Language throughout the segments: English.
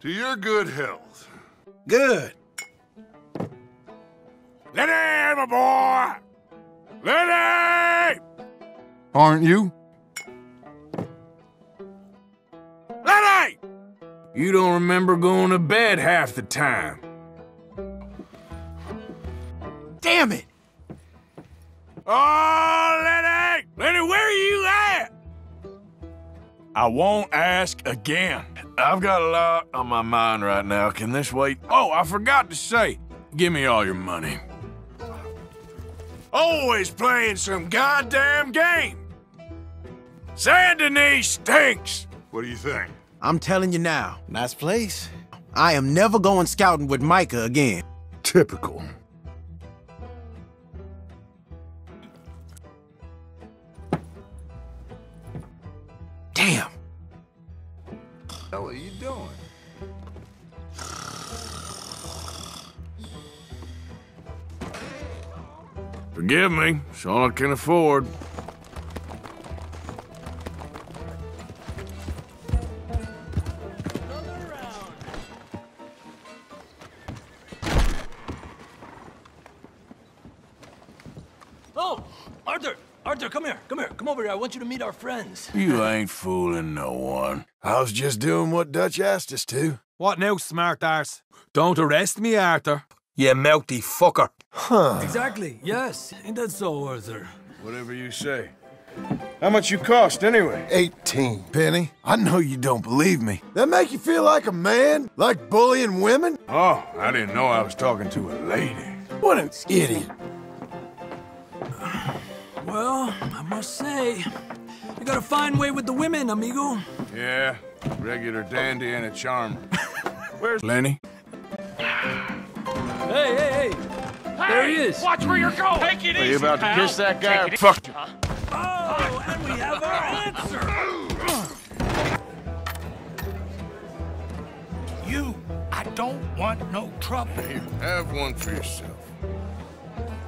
To your good health. Good. Lenny, my boy! Lenny! Aren't you? Lenny! You don't remember going to bed half the time. Damn it! Oh, Lenny! Lenny, where are you at? I won't ask again. I've got a lot on my mind right now. Can this wait? Oh, I forgot to say, give me all your money. Always playing some goddamn game. Saint Denis stinks. What do you think? I'm telling you now, nice place. I am never going scouting with Micah again. Typical. Damn. Hell are you doing? Forgive me, it's all I can afford. Oh, Arthur! Arthur, come here, come here, come over here. I want you to meet our friends. You ain't fooling no one. I was just doing what Dutch asked us to. What now, smart arse? Don't arrest me, Arthur. You melty fucker. Huh. Exactly, yes. Ain't that so, Arthur? Whatever you say. How much you cost, anyway? 18. Penny? I know you don't believe me. That make you feel like a man? Like bullying women? Oh, I didn't know I was talking to a lady. What an idiot. Well, I must say, you got a fine way with the women, amigo. Yeah, regular dandy and a charmer. Where's Lenny? Hey, hey, hey! there he is. Watch where you're going. Take it Are easy, you about to pal. kiss that guy? Take it Fuck. Oh, and we have our answer. You, I don't want no trouble. Here, have one for yourself.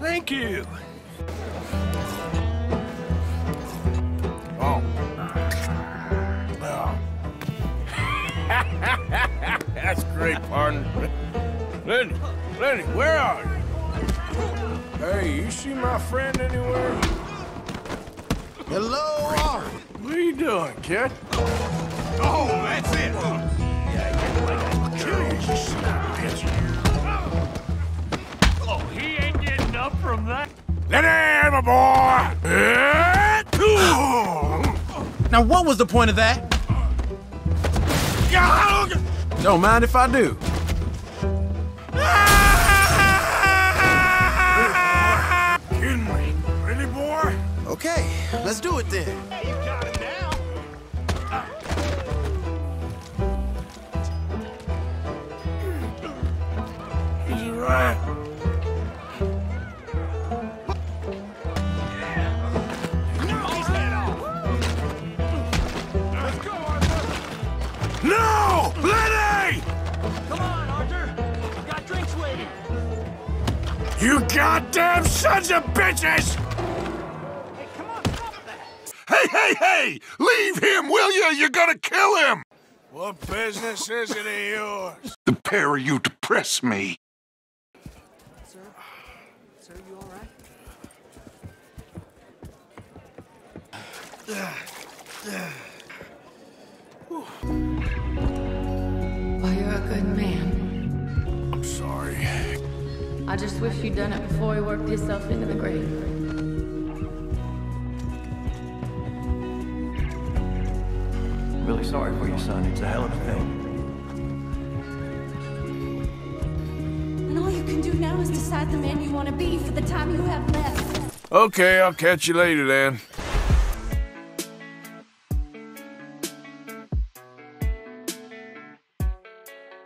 Thank you. Great. Lenny, Lenny, where are you? Hey, you see my friend anywhere? Hello, Arthur. What are you doing, kid? Oh, that's it. Oh, he ain't getting up from that. Lenny, my boy! Now, what was the point of that? Don't mind if I do. Okay, let's do it then. You got it now. He's right. You goddamn sons of bitches! Hey, come on, stop that. Hey, hey, hey! Leave him, will you? You're gonna kill him! What business is it of yours? The pair of you depress me. Sir, Sir, you all right? Well, you're a good man. I just wish you'd done it before you worked yourself into the grave. Really sorry for your son. It's a hell of a thing. And all you can do now is decide the man you want to be for the time you have left. Okay, I'll catch you later then.